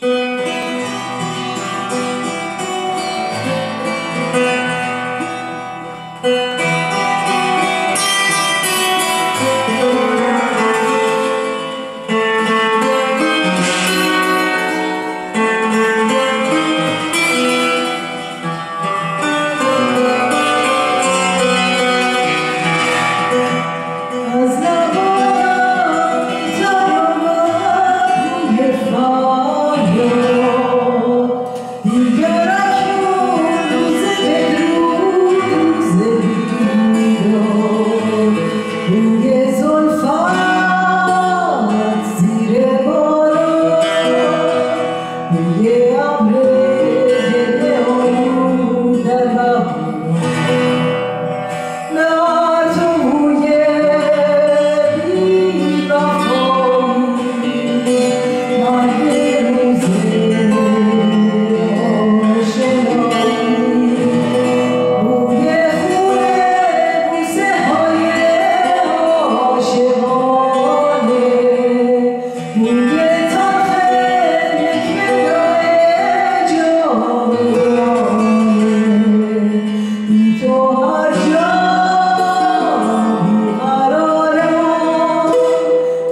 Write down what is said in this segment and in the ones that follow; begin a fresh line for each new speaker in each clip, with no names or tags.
Thank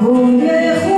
Ungefähr